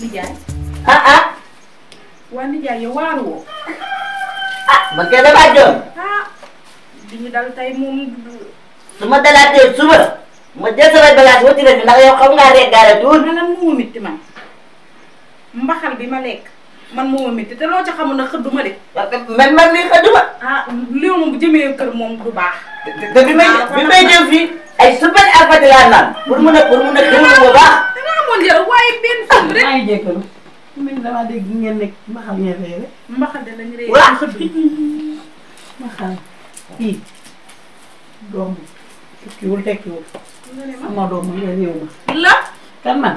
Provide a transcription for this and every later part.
nijaay ah ah waa nijaay yow waaru woo ah man kay damaa joom ah li ñu dal tey moom du- su ma dalaatee suba ma jël samay bagage wëcc na fi ndax yow xam ngaa rek gaare tuut maanaam mu mitti man mbaxal bi ma lekk man moo ma métti te loo ca xamul nag xëdduma de. parce que man man mii xëdduma. ah lii moom bu jëmee kër moom du baax. te bi may ah, bi may ñëw fii ay super alphabet laa naan. pour mun a pour mun a déglu bu baax. da ngaa amoon njëriñ waaye benn fan rek. maa ngi jégalu. man damaa dégg ngeen nekk mbaxal ngeen rey rek. mbaxal de lañ rey. waaw xëdd mbaxal kii doomu tekkiwul tekkiwul. sama doomu réew ma. la kan man.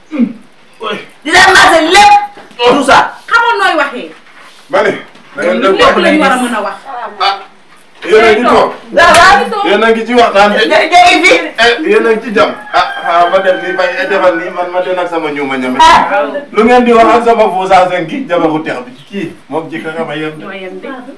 dina marché lépp. tout ça. xamoon nooy waxee. ma ne. da ngeen def lépp lañ war a mën a wax. ah. yéen a ngi toog. waaw yéen a ngi ci waxtaan bi. jërëjëf bi. yéen a ngi ci jàmm. ah ah ma def nii bay defal nii man ma den ak sama ñuuma ñame. lu ngeen di wax ak sama foosaa seen kii jabaru teex bi kii moom jëkkër nga ma yem.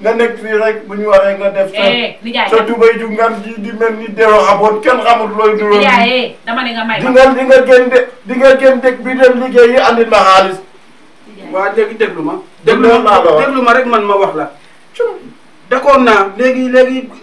nga nekk fii rek bu ñu waree nga def. sa eh, nijaay sa tubay ju ngan ji di mel ni deewa xamoon kenn xamul looy. dugal nijaay eh, dama ne nga may di nga di nga génn de di nga génn dëkk bi dem liggéey yi andil ma xaalis. waa léegi déglu ma. déglu ma déglu ma rek man ma wax la. d'accord naa léegi léegi.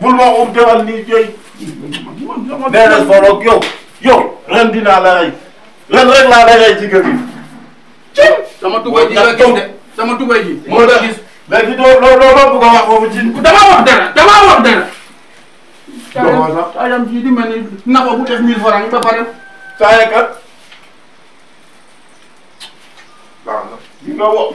bul ma ko defal nii jëy. déedéet solo yow yow ren dinaa la rey ren rek laa lay rey ci kër gi. sama tubay ji nga gis de sama tubay ji. moo la gis léegi doo loo loo loo bëgg a wax foofu ci. damaa wax dara damaa wax dara. Damaa sax. saa yam ji di mel ni nafa bu def mille francs ba pare. saa yeekat. waaw li nga wax.